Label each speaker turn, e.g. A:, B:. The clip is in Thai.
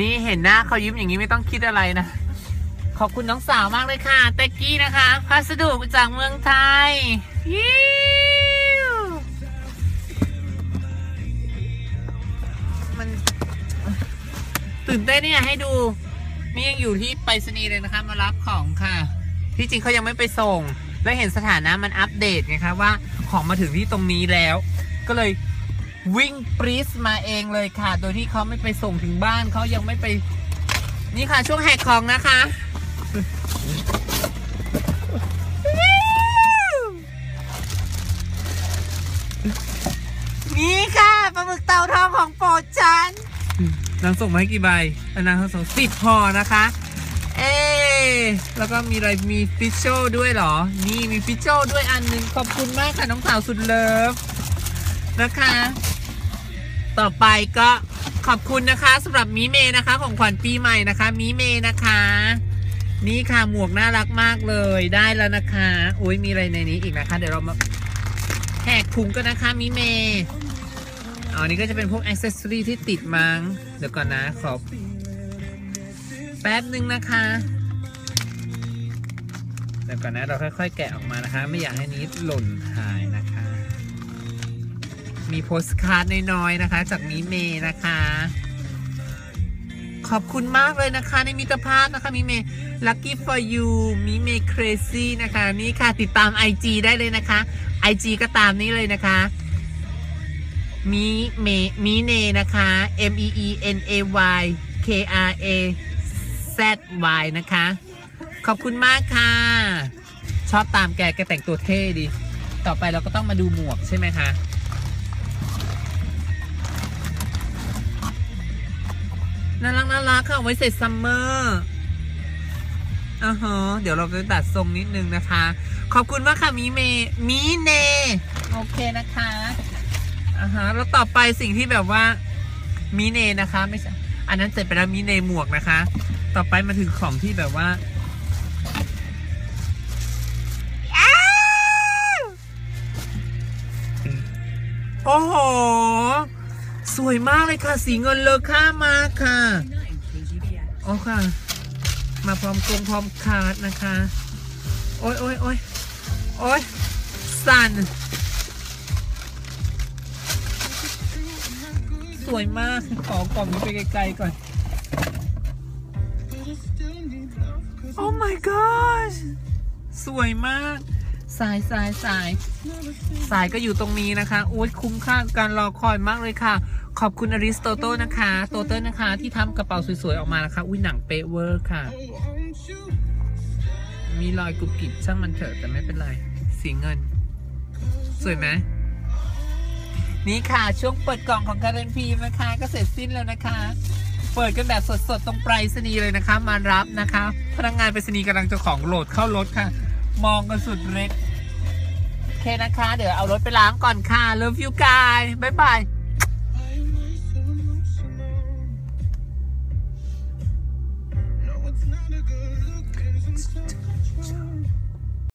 A: นี่เห็นหน้าเขายิ้มอย่างนี้ไม่ต้องคิดอะไรนะ ขอบคุณน้องสาวมากเลยค่ะ แต็กกี้นะคะ พัสดุมาจากเมืองไทยยิ้วมันตื่นเต้นเนี่ยให้ดู นี่ยังอยู่ที่ไปรษณีย์เลยนะคะ มารับของค่ะ ที่จริงเขายังไม่ไปส่ง แล้วเห็นสถานะมันอัปเดตไงคะว่าของมาถึงที่ตรงนี้แล้ว ก็เลย วิ่งปรีสมาเองเลยค่ะ โดยที่เขาไม่ไปส่งถึงบ้านเขายังไม่ไป นี่ค่ะ ช่วงแหกของนะคะ นี่ค่ะปลาหมึกเต่าทองของโปรดฉันนางส่งมาให้กี่ใบอันนางส่งสิบห่อนะคะ เอ๊แล้วก็มีอะไรมีฟิชโชด้วยเหรอ นี่มีฟิชโชด้วยอันหนึ่งขอบคุณมากค่ะ น้องสาวสุด love นะคะ ต่อไปก็ขอบคุณนะคะสำหรับมีเมนะคะ ของขวัญปีใหม่นะคะมีเมนะคะ นี่ค่ะหมวกน่ารักมากเลยได้แล้วนะคะอุ้ยมีอะไรในนี้อีกนะคะ เดี๋ยวเรามาแหกถุงกันนะคะมีเมอ๋อนี่ก็จะเป็นพวกอ c เซสซอรีที่ติดมั้งเดี๋ยวก่อนนะขอแป๊บหนึ่งนะคะเดี๋ยวก่อนนะเราค่อยๆ แกะออกมานะคะ ไม่อยากให้นี้หล่นหายนะคะ มีโพสต์การ์ดน้อยๆนะคะ จากมิเมนะคะ ขอบคุณมากเลยนะคะในมิตรภาพนะคะมิเม lucky for you มิเม crazy นะคะ นี่ค่ะติดตาม IG ได้เลยนะคะ IG ก็ตามนี้เลยนะคะมิเมมิเนนะคะ M E E N A Y K R A Z Y นะคะ ขอบคุณมากค่ะ ชอบตามแกแกแต่งตัวเท่ดี ต่อไปเราก็ต้องมาดูหมวกใช่ไหมคะ น่ารักน่ารักค่ะเอาไว้ใส่ซัมเมอร์อ่าฮะเดี๋ยวเราไปตัดทรงนิดนึงนะคะ ขอบคุณมากค่ะมีเมมีเน โอเคนะคะอ่าฮะแล้วต่อไปสิ่งที่แบบว่ามีเนนะคะไม่ใช่อันนั้นเสร็จไปแล้วมีเนหมวกนะคะ ต่อไปมาถึงของที่แบบว่าโอ้โห สวยมากเลยค่ะ สีเงินเลอค่ามากค่ะโอ้ค่ะ มาพร้อมกรงพร้อมคาร์ดนะคะ โอ้ยโอ้ยโอ้ยโอ้ยสั่นสวยมาก ขอกล่องนี้ไปไกลๆก่อนโอ้ my gosh สวยมาก สายสายสายสายก็อยู่ตรงนี้นะคะโอ้ยคุ้มค่าการรอคอยมากเลยค่ะ ขอบคุณอริสโตโต้นะคะโตเต้นะคะ ที่ทำกระเป๋าสวยๆ ออกมานะคะ อุ้ยหนังเป๊ะเวอร์ค่ะ มีรอยกรุบกริบช่างมันเถอะแต่ไม่เป็นไร สีเงิน สวยไหมนี่ค่ะ ช่วงเปิดกล่องของการันพีนะคะก็เสร็จสิ้นแล้วนะคะ เปิดกันแบบสดๆ ตรงไปรษณีย์เลยนะคะ มารับนะคะ พนักงานไปรษณีย์กำลังจะของโหลดเข้ารถค่ะ มองกันสุดเล็ก เคนะคะ เดี๋ยวเอารถไปล้างก่อนค่ะ Love you guys บ๊ายบาย